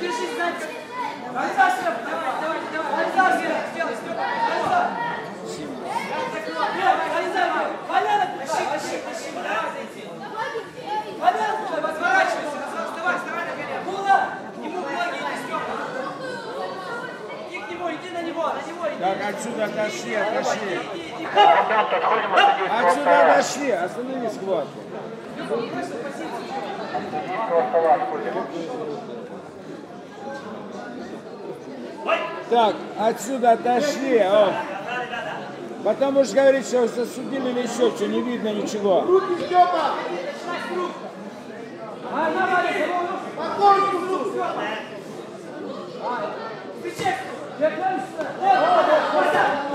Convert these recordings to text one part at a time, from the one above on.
Держись, Зайцев. Организация, давай, давай, давай. Организация, Иди на него, на него иди. Так, отсюда отошли, отошли. Отходим от Отсюда отошли, останови схватку. Так, отсюда отошли. О. Потому что говорит, что засудили или еще что, не видно ничего. Руки, Степа! А, давай, давай. Покойку, сука! Встречай. Yeah, close. Yeah, close. Yeah, close.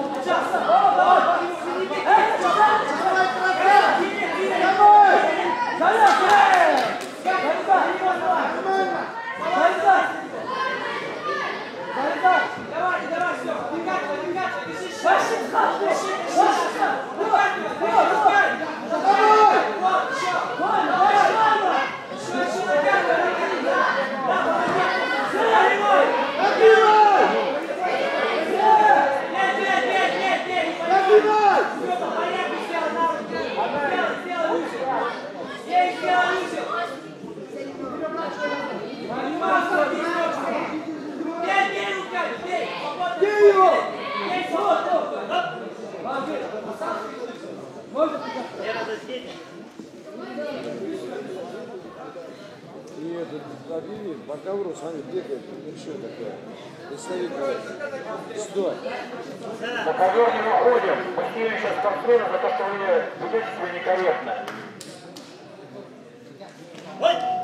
Можно И этот объявит, по ковру, смотри, бегает, еще такое. Представитель. Стой. На ковер не выходим. Мы снимем сейчас спортсмена за то, что вы ведете себя некорректно. Ой!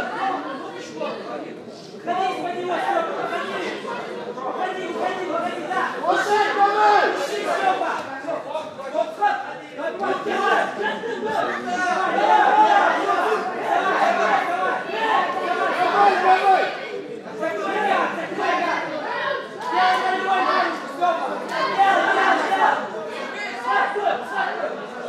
Stop! Stop! Stop!